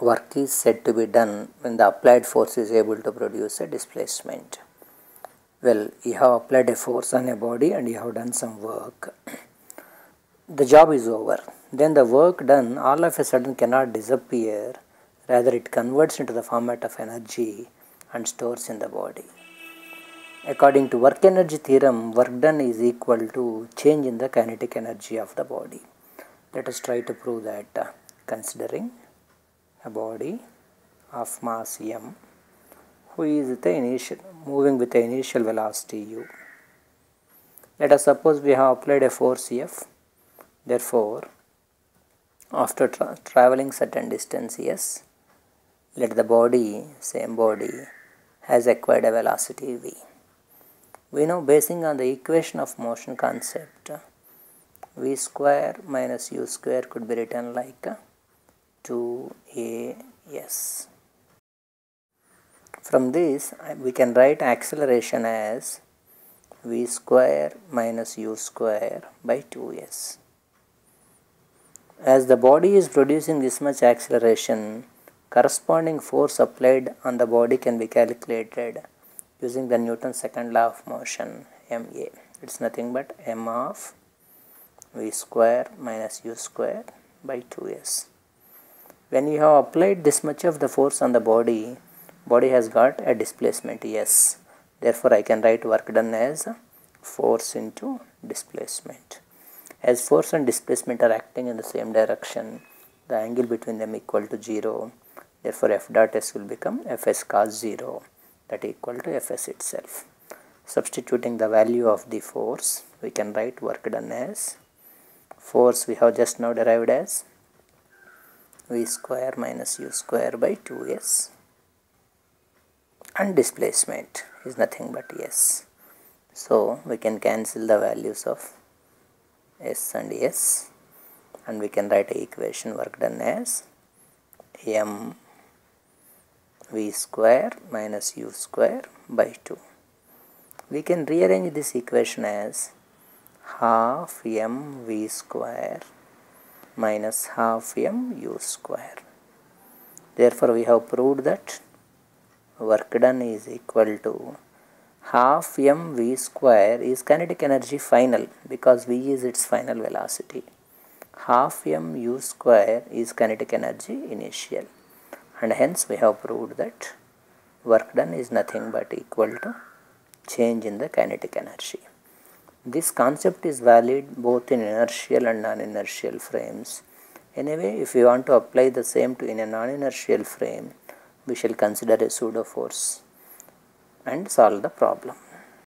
work is said to be done when the applied force is able to produce a displacement. Well, you have applied a force on a body and you have done some work. The job is over. Then the work done all of a sudden cannot disappear, rather, it converts into the format of energy and stores in the body. According to work energy theorem, work done is equal to change in the kinetic energy of the body. Let us try to prove that uh, considering a body of mass m who is the initial moving with the initial velocity u. Let us suppose we have applied a force F. Therefore, after tra traveling certain distance s, let the body, same body, has acquired a velocity v. We know basing on the equation of motion concept, v square minus u square could be written like 2as. From this we can write acceleration as v square minus u square by 2s. As the body is producing this much acceleration, corresponding force applied on the body can be calculated using the Newton's second law of motion ma. It is nothing but m of v square minus u square by 2s. When you have applied this much of the force on the body, body has got a displacement yes Therefore, I can write work done as force into displacement. As force and displacement are acting in the same direction, the angle between them equal to 0. Therefore, f dot s will become fs cos 0 that equal to fs itself. Substituting the value of the force, we can write work done as force we have just now derived as v square minus u square by 2s and displacement is nothing but s. So, we can cancel the values of s and s and we can write a equation work done as m v square minus u square by 2. We can rearrange this equation as half m v square minus half m u square. Therefore, we have proved that work done is equal to half m v square is kinetic energy final because v is its final velocity. Half m u square is kinetic energy initial and hence we have proved that work done is nothing but equal to change in the kinetic energy. This concept is valid both in inertial and non-inertial frames. Anyway, if we want to apply the same to in a non-inertial frame, we shall consider a pseudo force and solve the problem.